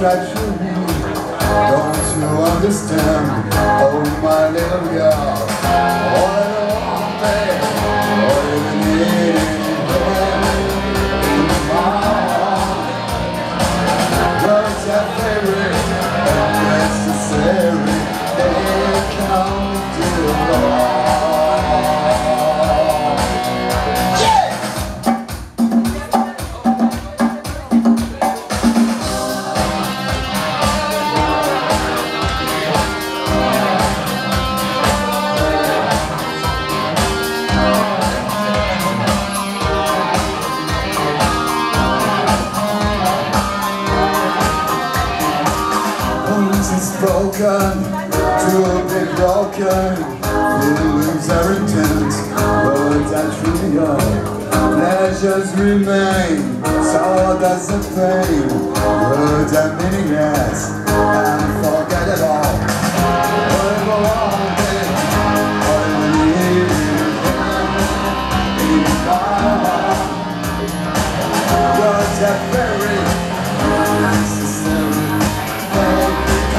treachery Don't you understand, Broken, to be broken, lose our intent, words are. Pleasures remain, so does the pain. Words are meaningless, and forget it all. Whatever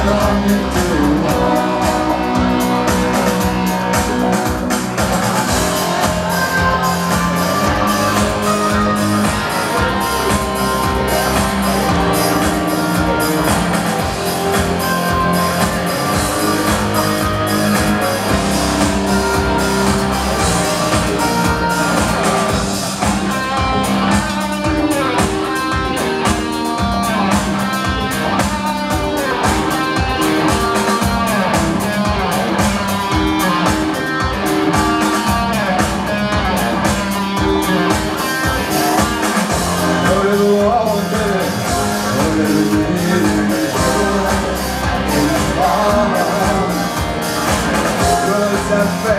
on the have